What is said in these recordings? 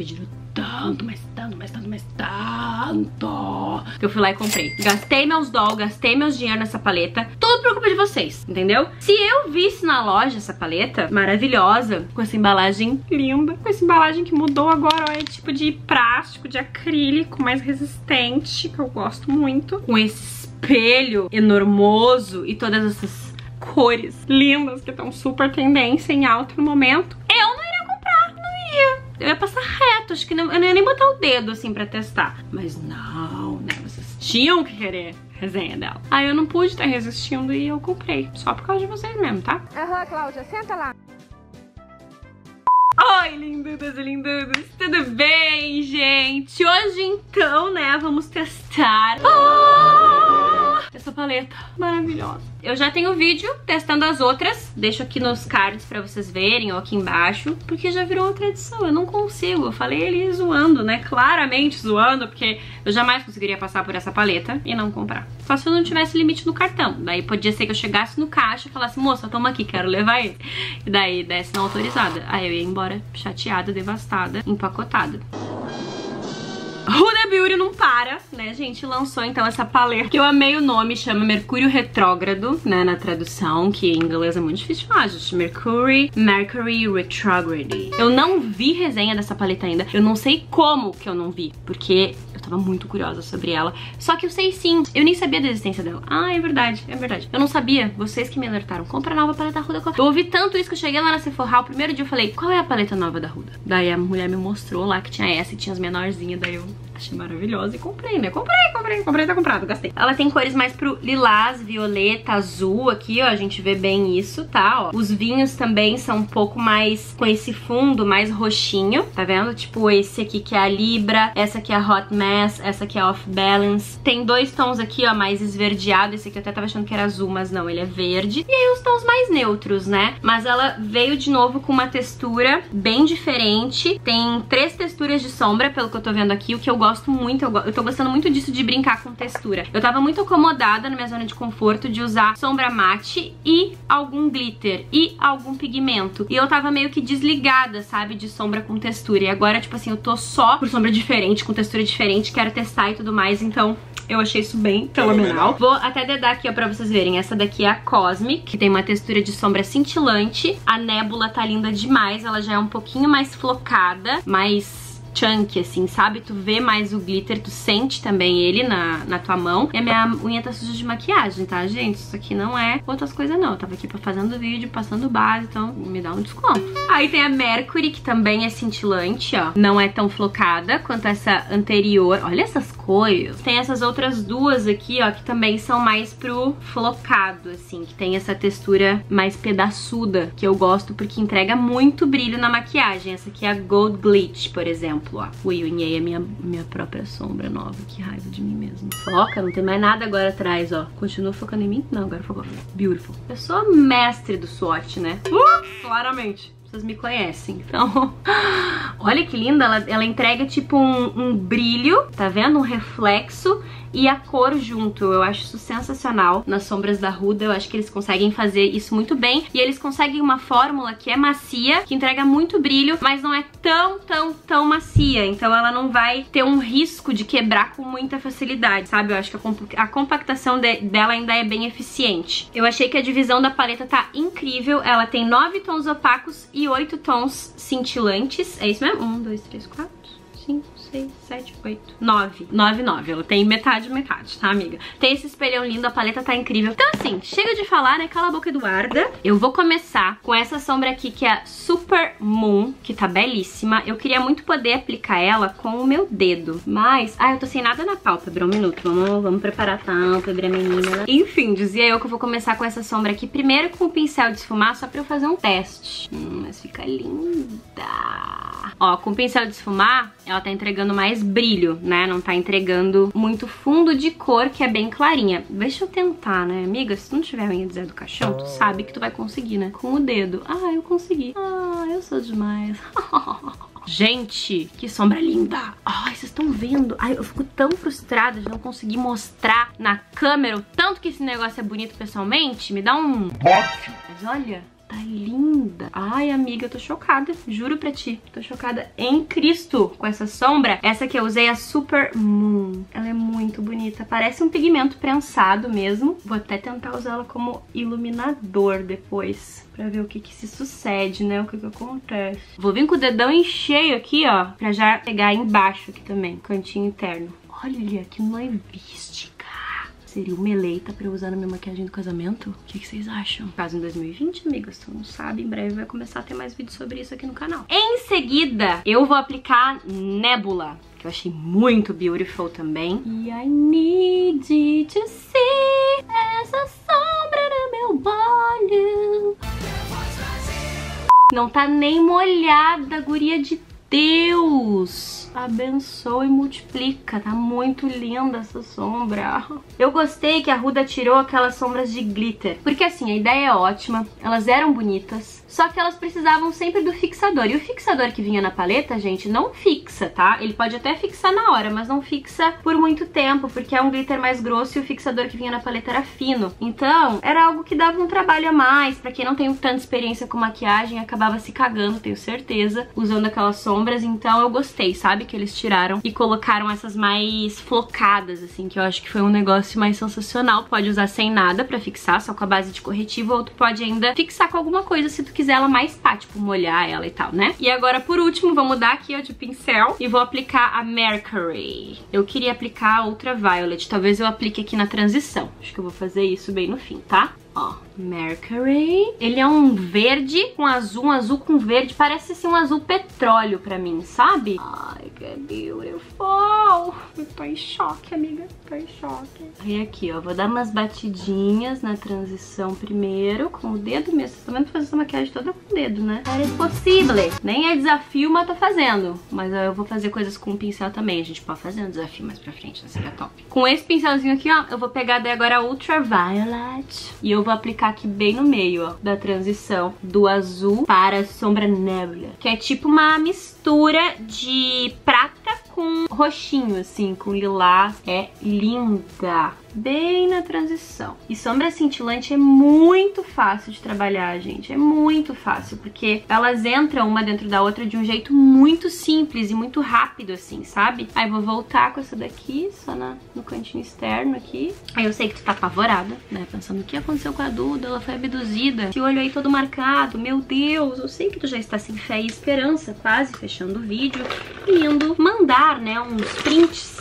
pediram tanto, mas tanto, mas tanto, mas tanto. Eu fui lá e comprei. Gastei meus doll, gastei meus dinheiro nessa paleta. Tudo por culpa de vocês, entendeu? Se eu visse na loja essa paleta maravilhosa, com essa embalagem linda, com essa embalagem que mudou agora, ó, é tipo de plástico, de acrílico, mais resistente, que eu gosto muito. Com esse espelho enormoso e todas essas cores lindas que estão super tendência em alto no momento. Eu ia passar reto, acho que não, eu não ia nem botar o dedo assim pra testar. Mas não, né, vocês tinham que querer resenha dela. Aí eu não pude estar resistindo e eu comprei, só por causa de vocês mesmo, tá? Aham, Cláudia, senta lá. Oi, lindudas e lindudos, tudo bem, gente? Hoje, então, né, vamos testar ah, essa paleta maravilhosa. Eu já tenho vídeo testando as outras, deixo aqui nos cards pra vocês verem, ou aqui embaixo, porque já virou uma tradição, eu não consigo. Eu falei ele zoando, né, claramente zoando, porque eu jamais conseguiria passar por essa paleta e não comprar. Só se eu não tivesse limite no cartão. Daí podia ser que eu chegasse no caixa e falasse, moça, toma aqui, quero levar ele. E daí desse não autorizada. Aí eu ia embora chateada, devastada, empacotada. Beauty não para, né, gente? Lançou então essa paleta que eu amei o nome, chama Mercúrio Retrógrado, né, na tradução, que em inglês é muito difícil falar, gente. Mercury, Mercury Retrograde. Eu não vi resenha dessa paleta ainda, eu não sei como que eu não vi, porque eu tava muito curiosa sobre ela. Só que eu sei sim, eu nem sabia da existência dela. Ah, é verdade, é verdade. Eu não sabia, vocês que me alertaram. Compra a nova paleta Ruda. Eu ouvi tanto isso que eu cheguei lá na Sephora, o primeiro dia eu falei, qual é a paleta nova da Ruda? Daí a mulher me mostrou lá que tinha essa e tinha as menorzinhas, daí eu achei maravilhosa e comprei, né? Comprei, comprei, comprei, tá comprado, gastei. Ela tem cores mais pro lilás, violeta, azul aqui, ó, a gente vê bem isso, tá? Ó. Os vinhos também são um pouco mais com esse fundo mais roxinho, tá vendo? Tipo esse aqui que é a Libra, essa aqui é a Hot Mess, essa aqui é a Off Balance. Tem dois tons aqui, ó, mais esverdeado, esse aqui eu até tava achando que era azul, mas não, ele é verde. E aí os tons mais neutros, né? Mas ela veio de novo com uma textura bem diferente. Tem três texturas de sombra, pelo que eu tô vendo aqui, o que eu gosto gosto muito, eu, eu tô gostando muito disso de brincar com textura. Eu tava muito acomodada na minha zona de conforto de usar sombra mate e algum glitter e algum pigmento. E eu tava meio que desligada, sabe, de sombra com textura. E agora, tipo assim, eu tô só por sombra diferente, com textura diferente, quero testar e tudo mais, então eu achei isso bem fenomenal. Vou até dedar aqui, ó, pra vocês verem. Essa daqui é a Cosmic, que tem uma textura de sombra cintilante. A nébula tá linda demais, ela já é um pouquinho mais flocada, mais chunk, assim, sabe? Tu vê mais o glitter, tu sente também ele na, na tua mão. E a minha unha tá suja de maquiagem, tá, gente? Isso aqui não é outras coisas, não. Eu tava aqui fazendo vídeo, passando base, então me dá um desconto. Aí tem a Mercury, que também é cintilante, ó. Não é tão flocada quanto essa anterior. Olha essas Tem essas outras duas aqui, ó, que também são mais pro flocado, assim. Que tem essa textura mais pedaçuda, que eu gosto porque entrega muito brilho na maquiagem. Essa aqui é a Gold Glitch, por exemplo ó. Ui, unhei a minha, minha própria sombra nova. Que raiva de mim mesmo. Foca, não tem mais nada agora atrás, ó. Continua focando em mim? Não, agora focou. Beautiful. Eu sou mestre do SWOT, né? Uh, claramente vocês me conhecem. Então, olha que linda, ela, ela entrega tipo um, um, brilho, tá vendo? Um reflexo e a cor junto. Eu acho isso sensacional nas sombras da Ruda. Eu acho que eles conseguem fazer isso muito bem. E eles conseguem uma fórmula que é macia, que entrega muito brilho, mas não é tão, tão, tão macia. Então ela não vai ter um risco de quebrar com muita facilidade, sabe? Eu acho que a, comp a compactação de dela ainda é bem eficiente. Eu achei que a divisão da paleta tá incrível. Ela tem nove tons opacos e oito tons cintilantes. É isso mesmo? Um, dois, três, quatro, cinco, 6, 7, 8, 9. 9, 9. Ela tem metade, metade, tá, amiga? Tem esse espelhão lindo, a paleta tá incrível. Então, assim, chega de falar, né? Cala a boca, Eduarda. Eu vou começar com essa sombra aqui, que é a Super Moon, que tá belíssima. Eu queria muito poder aplicar ela com o meu dedo, mas... Ah, eu tô sem nada na pálpebra. Um minuto, vamos, vamos preparar a pálpebra, menina. Enfim, dizia eu que eu vou começar com essa sombra aqui, primeiro com o pincel de esfumar, só pra eu fazer um teste. Hum, mas fica linda. Ó, com o pincel de esfumar, ela tá entregando mais brilho, né? Não tá entregando muito fundo de cor, que é bem clarinha. Deixa eu tentar, né, amiga? Se tu não tiver unha de Zé do Caixão, tu sabe que tu vai conseguir, né? Com o dedo. Ah, eu consegui. Ah, eu sou demais. Gente, que sombra linda. Ai, vocês estão vendo? Ai, eu fico tão frustrada de não conseguir mostrar na câmera o tanto que esse negócio é bonito pessoalmente. Me dá um... Mas olha, tá linda. Ai, amiga, eu tô chocada. Juro pra ti. Tô chocada em Cristo com essa sombra. Essa que eu usei é a Super Moon. Ela é muito bonita. Parece um pigmento prensado mesmo. Vou até tentar usar ela como iluminador depois. Pra ver o que que se sucede, né? O que que acontece. Vou vir com o dedão em cheio aqui, ó. Pra já pegar embaixo aqui também. Cantinho interno. Olha, que noivística. Seria uma eleita pra eu usar na minha maquiagem do casamento? O que, que vocês acham? Caso em 2020, amigas, tu não sabe, em breve vai começar a ter mais vídeos sobre isso aqui no canal. Em seguida, eu vou aplicar Nebula, que eu achei muito beautiful também. E I need to see essa sombra no meu olho. Não tá nem molhada, guria de Deus! Abençoa e multiplica, tá muito linda essa sombra. Eu gostei que a Ruda tirou aquelas sombras de glitter, porque assim, a ideia é ótima, elas eram bonitas, só que elas precisavam sempre do fixador. E o fixador que vinha na paleta, gente, não fixa, tá? Ele pode até fixar na hora, mas não fixa por muito tempo, porque é um glitter mais grosso e o fixador que vinha na paleta era fino. Então, era algo que dava um trabalho a mais, pra quem não tem tanta experiência com maquiagem, acabava se cagando, tenho certeza, usando aquelas sombras. Então eu gostei, sabe? Que eles tiraram e colocaram essas mais flocadas, assim, que eu acho que foi um negócio mais sensacional. Pode usar sem nada pra fixar, só com a base de corretivo, ou tu pode ainda fixar com alguma coisa se tu quiser ela mais pá, tipo molhar ela e tal, né? E agora por último, vou mudar aqui ó, de pincel e vou aplicar a Mercury. Eu queria aplicar a Ultraviolet, talvez eu aplique aqui na transição. Acho que eu vou fazer isso bem no fim, tá? Ó, Mercury. Ele é um verde com azul, um azul com verde. Parece assim um azul petróleo pra mim, sabe? Ai, que beautiful. Eu tô em choque, amiga. Tô em choque. E aqui, ó. Vou dar umas batidinhas na transição primeiro, com o dedo mesmo. Vocês vendo fazer essa maquiagem toda com o dedo, né? É possível. Nem é desafio, mas tô fazendo. Mas eu vou fazer coisas com o pincel também. A gente pode fazer um desafio mais pra frente, vai ser top. Com esse pincelzinho aqui, ó, eu vou pegar daí agora a Ultraviolet. E eu vou aplicar aqui bem no meio, ó, da transição do azul para sombra nebula. Que é tipo uma mistura de prata com roxinho, assim, com lilás. É linda! Bem na transição. E sombra cintilante é muito fácil de trabalhar, gente. É muito fácil, porque elas entram uma dentro da outra de um jeito muito simples e muito rápido, assim, sabe? Aí vou voltar com essa daqui, só na, no cantinho externo aqui. Aí eu sei que tu tá apavorada, né? Pensando o que aconteceu com a Duda, ela foi abduzida. Esse olho aí todo marcado, meu Deus. Eu sei que tu já está sem fé e esperança, quase fechando o vídeo. Indo mandar, né, uns prints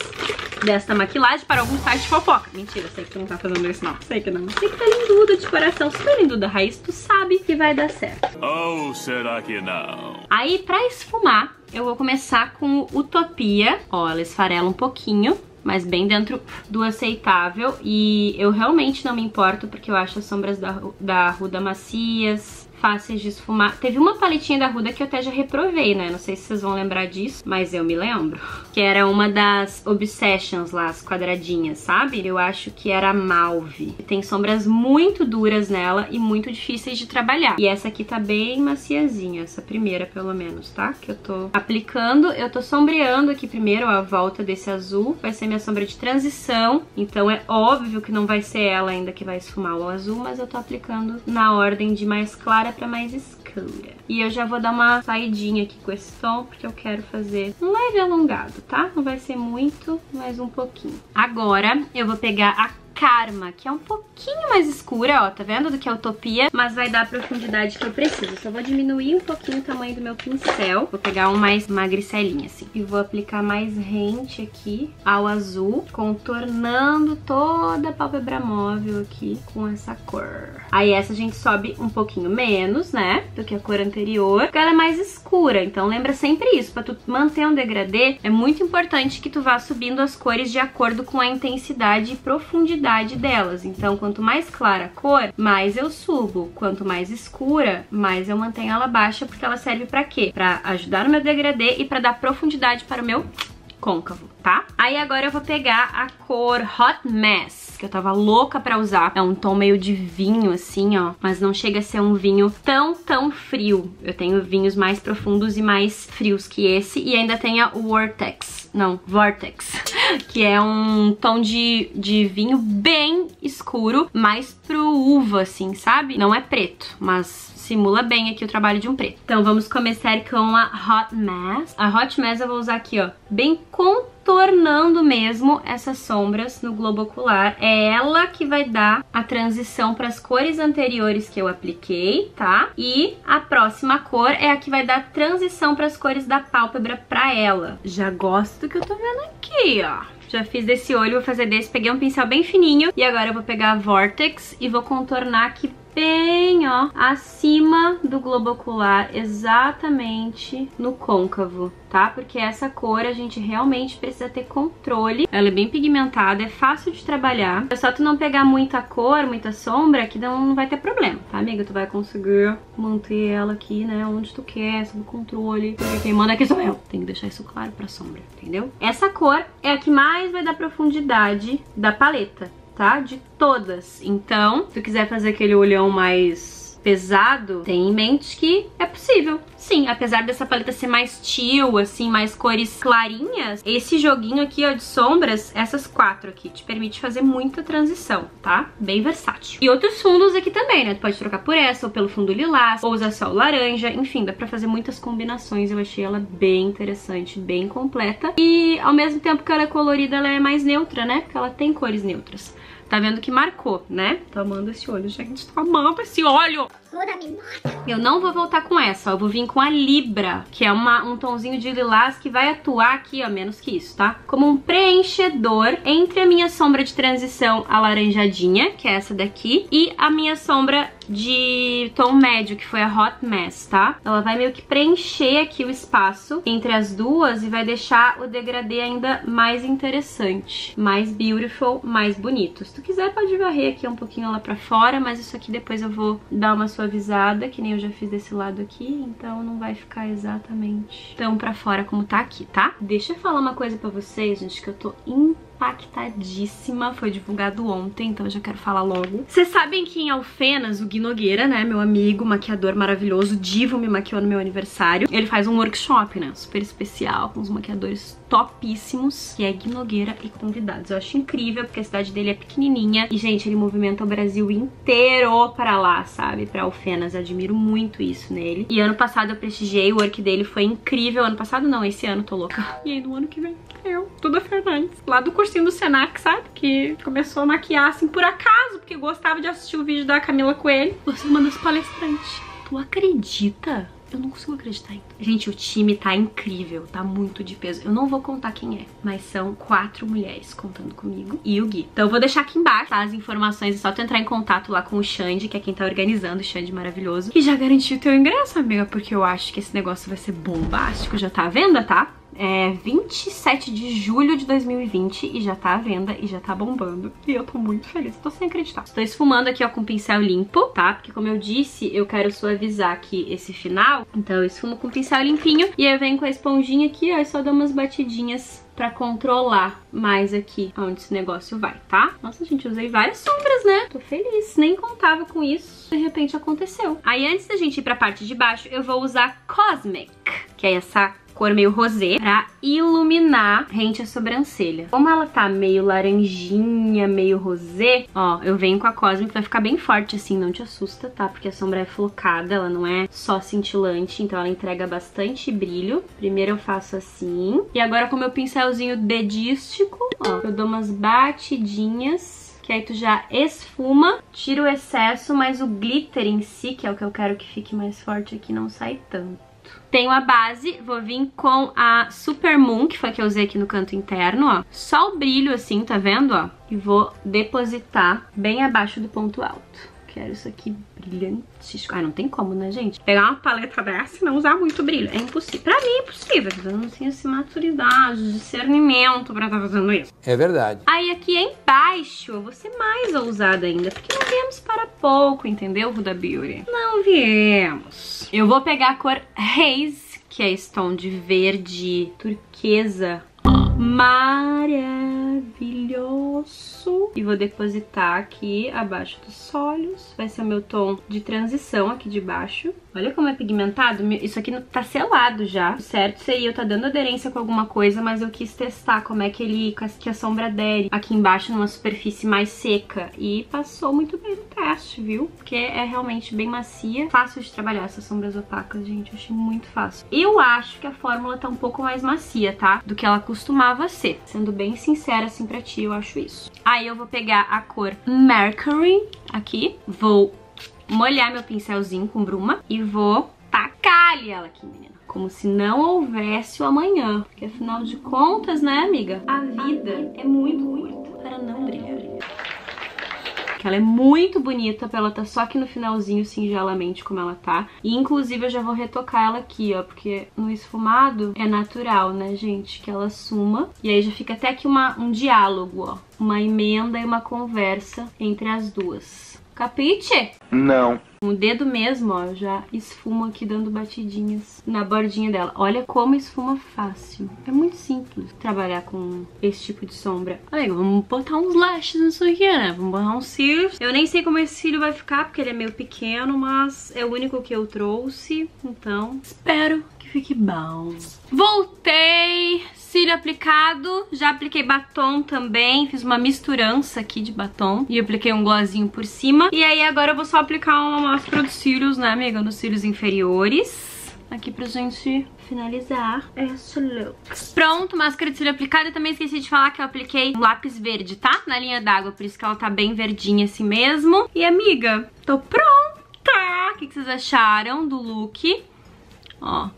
desta maquilagem para algum site de fofoca. Mentira, sei que tu não tá fazendo isso não. Sei que não. Sei que tá linduda de coração. Se tá linduda raiz, tu sabe que vai dar certo. Ou será que não? Aí, pra esfumar, eu vou começar com Utopia. Ó, ela esfarela um pouquinho mas bem dentro do aceitável. E eu realmente não me importo, porque eu acho as sombras da, da Ruda macias, fáceis de esfumar. Teve uma paletinha da Ruda que eu até já reprovei, né? Não sei se vocês vão lembrar disso, mas eu me lembro. Que era uma das Obsessions lá, as quadradinhas, sabe? Eu acho que era Malve. Tem sombras muito duras nela e muito difíceis de trabalhar. E essa aqui tá bem maciazinha, essa primeira pelo menos, tá? Que eu tô aplicando. Eu tô sombreando aqui primeiro a volta desse azul. Vai ser minha sombra de transição. Então é óbvio que não vai ser ela ainda que vai esfumar o azul, mas eu tô aplicando na ordem de mais clara clara pra mais escura. E eu já vou dar uma saidinha aqui com esse tom, porque eu quero fazer um leve alongado, tá? Não vai ser muito, mas um pouquinho. Agora eu vou pegar a Karma, que é um pouquinho mais escura, ó, tá vendo? Do que a Utopia, mas vai dar a profundidade que eu preciso. Só vou diminuir um pouquinho o tamanho do meu pincel. Vou pegar um mais magricelinho, assim. E vou aplicar mais rente aqui ao azul, contornando toda a pálpebra móvel aqui com essa cor. Aí essa a gente sobe um pouquinho menos, né, do que a cor anterior, porque ela é mais escura. Então lembra sempre isso, pra tu manter um degradê, é muito importante que tu vá subindo as cores de acordo com a intensidade e profundidade delas. Então, quanto mais clara a cor, mais eu subo. Quanto mais escura, mais eu mantenho ela baixa, porque ela serve para quê? Para ajudar no meu degradê e para dar profundidade para o meu côncavo, tá? Aí agora eu vou pegar a cor Hot Mess, que eu tava louca pra usar. É um tom meio de vinho, assim, ó. Mas não chega a ser um vinho tão, tão frio. Eu tenho vinhos mais profundos e mais frios que esse. E ainda tem a Vortex. Não, Vortex que é um tom de, de vinho bem escuro, mais pro uva, assim, sabe? Não é preto, mas simula bem aqui o trabalho de um preto. Então vamos começar com a Hot Mess. A Hot Mess eu vou usar aqui, ó, bem contornando mesmo essas sombras no globo ocular. É ela que vai dar a transição para as cores anteriores que eu apliquei, tá? E a próxima cor é a que vai dar transição para as cores da pálpebra para ela. Já gosto do que eu tô vendo aqui, ó. Já fiz desse olho, vou fazer desse. Peguei um pincel bem fininho e agora eu vou pegar a Vortex e vou contornar aqui bem, ó, acima do globo ocular, exatamente no côncavo, tá? Porque essa cor a gente realmente precisa ter controle. Ela é bem pigmentada, é fácil de trabalhar. É só tu não pegar muita cor, muita sombra, que não vai ter problema, tá, amiga? Tu vai conseguir manter ela aqui, né, onde tu quer, sob controle. Porque quem manda aqui sou eu. Tem que deixar isso claro pra sombra, entendeu? Essa cor é a que mais vai dar profundidade da paleta tá? De todas. Então, se tu quiser fazer aquele olhão mais pesado, tem em mente que é possível. Sim, apesar dessa paleta ser mais teal, assim, mais cores clarinhas, esse joguinho aqui, ó, de sombras, essas quatro aqui, te permite fazer muita transição, tá? Bem versátil. E outros fundos aqui também, né? Tu pode trocar por essa, ou pelo fundo lilás, ou usar só o laranja, enfim, dá pra fazer muitas combinações. Eu achei ela bem interessante, bem completa. E ao mesmo tempo que ela é colorida, ela é mais neutra, né? Porque ela tem cores neutras. Tá vendo que marcou, né? Tô amando esse olho, gente. Tô amando esse olho. Eu não vou voltar com essa, ó. Eu vou vir com a Libra, que é uma, um tonzinho de lilás que vai atuar aqui, ó, menos que isso, tá? Como um preenchedor entre a minha sombra de transição alaranjadinha, que é essa daqui, e a minha sombra de tom médio, que foi a Hot Mess, tá? Ela vai meio que preencher aqui o espaço entre as duas e vai deixar o degradê ainda mais interessante, mais beautiful, mais bonito. Se tu quiser, pode varrer aqui um pouquinho lá pra fora, mas isso aqui depois eu vou dar uma suavizada, que nem eu já fiz desse lado aqui, então não vai ficar exatamente tão pra fora como tá aqui, tá? Deixa eu falar uma coisa pra vocês, gente, que eu tô impactadíssima. Foi divulgado ontem, então já quero falar logo. Vocês sabem que em Alfenas, o Gui Nogueira, né, meu amigo, maquiador maravilhoso, divo, me maquiou no meu aniversário. Ele faz um workshop, né, super especial, com os maquiadores topíssimos, que é Gui Nogueira e convidados. Eu acho incrível, porque a cidade dele é pequenininha e, gente, ele movimenta o Brasil inteiro para lá, sabe? Pra Alfenas, admiro muito isso nele. E ano passado eu prestigiei, o work dele foi incrível. Ano passado não, esse ano tô louca. E aí no ano que vem, eu, Duda Fernandes, lá do cursinho do Senac, sabe? Que começou a maquiar assim por acaso, porque gostava de assistir o vídeo da Camila Coelho. Você é uma das palestrantes. Tu acredita? Eu não consigo acreditar ainda. Gente, o time tá incrível, tá muito de peso. Eu não vou contar quem é, mas são quatro mulheres contando comigo e o Gui. Então eu vou deixar aqui embaixo as informações, é só tu entrar em contato lá com o Xande, que é quem tá organizando, o Xande maravilhoso. E já garantiu o teu ingresso, amiga, porque eu acho que esse negócio vai ser bombástico. Já tá à venda, tá? É 27 de julho de 2020 e já tá à venda e já tá bombando. E eu tô muito feliz, tô sem acreditar. Estou esfumando aqui, ó, com pincel limpo, tá? Porque como eu disse, eu quero suavizar aqui esse final. Então eu esfumo com pincel limpinho e aí eu venho com a esponjinha aqui, ó, e só dou umas batidinhas pra controlar mais aqui onde esse negócio vai, tá? Nossa, gente, usei várias sombras, né? Tô feliz, nem contava com isso, de repente aconteceu. Aí antes da gente ir pra parte de baixo, eu vou usar Cosmic, que é essa cor meio rosé pra iluminar rente a sobrancelha. Como ela tá meio laranjinha, meio rosé, ó, eu venho com a Cosmic, vai ficar bem forte assim, não te assusta, tá? Porque a sombra é flocada, ela não é só cintilante, então ela entrega bastante brilho. Primeiro eu faço assim. E agora com o meu pincelzinho dedístico, ó, eu dou umas batidinhas que aí tu já esfuma, tira o excesso, mas o glitter em si, que é o que eu quero que fique mais forte aqui, não sai tanto. Tenho a base, vou vir com a Super Moon, que foi a que eu usei aqui no canto interno, ó. Só o brilho assim, tá vendo, ó? E vou depositar bem abaixo do ponto alto. Quero isso aqui brilhantíssimo. Ah, não tem como, né, gente? Pegar uma paleta dessa e não usar muito brilho. É impossível. Pra mim é impossível. Eu não tenho assim maturidade, discernimento pra estar tá fazendo isso. É verdade. Aí aqui embaixo eu vou ser mais ousada ainda. Porque não viemos para pouco, entendeu, Huda Beauty? Não viemos. Eu vou pegar a cor Haze, que é esse tom de verde turquesa maravilhoso vou depositar aqui abaixo dos olhos. Vai ser o meu tom de transição aqui de baixo. Olha como é pigmentado. Isso aqui tá selado já. Certo seria eu tá dando aderência com alguma coisa, mas eu quis testar como é que ele, que a sombra adere aqui embaixo numa superfície mais seca. E passou muito bem no teste, viu? Porque é realmente bem macia. Fácil de trabalhar essas sombras opacas, gente. Eu achei muito fácil. Eu acho que a fórmula tá um pouco mais macia, tá? Do que ela costumava ser. Sendo bem sincera assim pra ti, eu acho isso. Aí eu vou pegar a cor Mercury aqui. Vou molhar meu pincelzinho com bruma e vou tacar ali ela aqui, menina. Como se não houvesse o amanhã. Porque afinal de contas, né, amiga? A vida é muito curta para não brilhar. Que ela é muito bonita pra ela tá só aqui no finalzinho, singelamente, como ela tá. E, inclusive, eu já vou retocar ela aqui, ó, porque no esfumado é natural, né, gente, que ela suma. E aí já fica até aqui uma, um diálogo, ó. Uma emenda e uma conversa entre as duas. Capite? Não. O dedo mesmo, ó, já esfuma aqui dando batidinhas na bordinha dela. Olha como esfuma fácil. É muito simples trabalhar com esse tipo de sombra. Amiga, vamos botar uns lashes nisso aqui, né? Vamos botar uns cílios. Eu nem sei como esse cílio vai ficar, porque ele é meio pequeno, mas é o único que eu trouxe. Então, espero que fique bom. Voltei! Cílio aplicado, já apliquei batom também, fiz uma misturança aqui de batom e apliquei um glossinho por cima. E aí agora eu vou só aplicar uma máscara dos cílios, né, amiga, nos cílios inferiores. Aqui pra gente finalizar esse look. Pronto, máscara de cílio aplicada. Também esqueci de falar que eu apliquei um lápis verde, tá? Na linha d'água, por isso que ela tá bem verdinha assim mesmo. E, amiga, tô pronta! O que vocês acharam do look? Ó...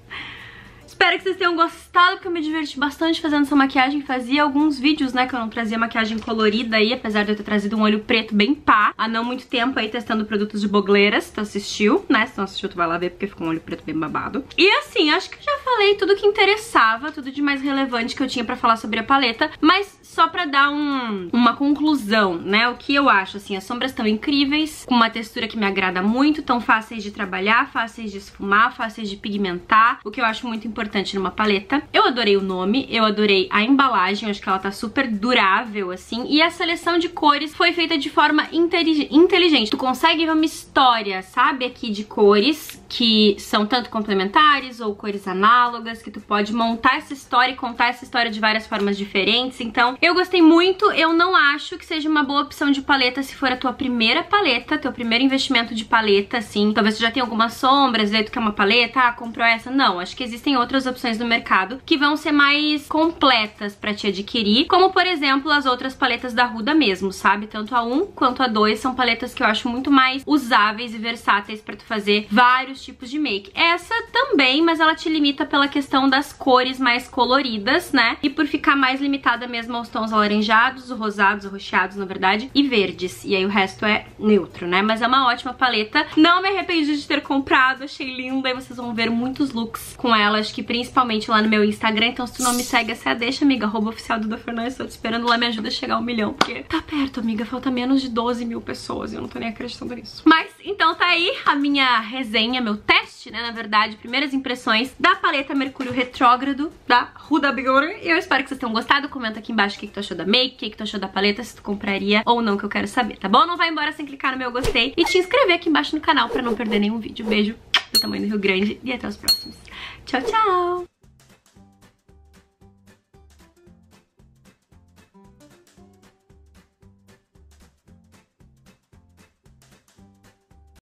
Espero que vocês tenham gostado, porque eu me diverti bastante fazendo essa maquiagem. Fazia alguns vídeos, né, que eu não trazia maquiagem colorida aí, apesar de eu ter trazido um olho preto bem pá. Há não muito tempo aí, testando produtos de bogleiras. Tu assistiu, né? Se não assistiu, tu vai lá ver, porque ficou um olho preto bem babado. E assim, acho que eu já falei tudo que interessava, tudo de mais relevante que eu tinha pra falar sobre a paleta. Mas só pra dar um, uma conclusão, né? O que eu acho, assim, as sombras estão incríveis, com uma textura que me agrada muito, tão fáceis de trabalhar, fáceis de esfumar, fáceis de pigmentar, o que eu acho muito importante numa paleta. Eu adorei o nome, eu adorei a embalagem, acho que ela tá super durável, assim, e a seleção de cores foi feita de forma inteligente. Tu consegue ver uma história, sabe, aqui de cores que são tanto complementares ou cores análogas, que tu pode montar essa história e contar essa história de várias formas diferentes. Então, eu gostei muito, eu não acho que seja uma boa opção de paleta se for a tua primeira paleta, teu primeiro investimento de paleta, assim. Talvez tu já tenha algumas sombras, aí tu quer uma paleta, ah, comprou essa. Não, acho que existem outras opções no mercado que vão ser mais completas pra te adquirir, como por exemplo as outras paletas da Ruda mesmo, sabe? Tanto a 1 quanto a 2 são paletas que eu acho muito mais usáveis e versáteis pra tu fazer vários tipos de make. Essa também, mas ela te limita pela questão das cores mais coloridas, né? E por ficar mais limitada mesmo aos tons alaranjados, rosados, roxeados, na verdade, e verdes. E aí o resto é neutro, né? Mas é uma ótima paleta. Não me arrependi de ter comprado, achei linda. E vocês vão ver muitos looks com ela, acho que principalmente lá no meu Instagram. Então se tu não me segue, você a deixa, amiga. Arroba oficial do Fernandes. Estou te esperando lá, me ajuda a chegar a um milhão. Porque tá perto, amiga. Falta menos de 12 mil pessoas. E eu não tô nem acreditando nisso. Mas, então tá aí a minha resenha, meu teste, né? Na verdade, primeiras impressões da paleta Mercúrio Retrógrado da Huda Beauty. Eu espero que vocês tenham gostado. Comenta aqui embaixo que, que tu achou da make, o que, que tu achou da paleta, se tu compraria ou não, que eu quero saber, tá bom? Não vai embora sem clicar no meu gostei e te inscrever aqui embaixo no canal pra não perder nenhum vídeo. Beijo do tamanho do Rio Grande e até os próximos. Tchau, tchau!